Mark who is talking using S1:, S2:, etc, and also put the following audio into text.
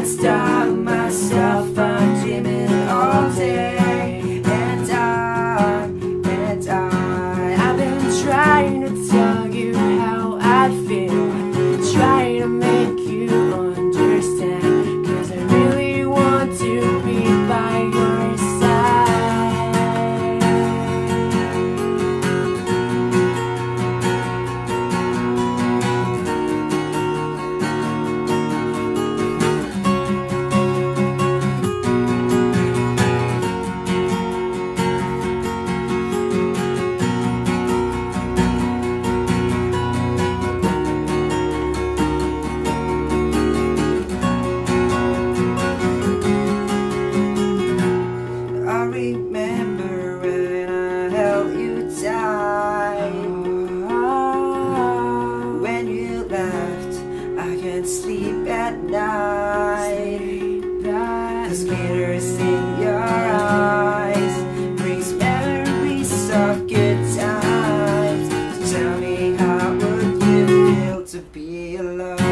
S1: can't stop myself from dreaming all day
S2: And I, and I
S1: I've been trying to tell you how I feel Trying to make you understand Cause I really want to be by your side. The
S2: glitters in your eyes brings memories of good times. So tell me, how would you feel to be alone?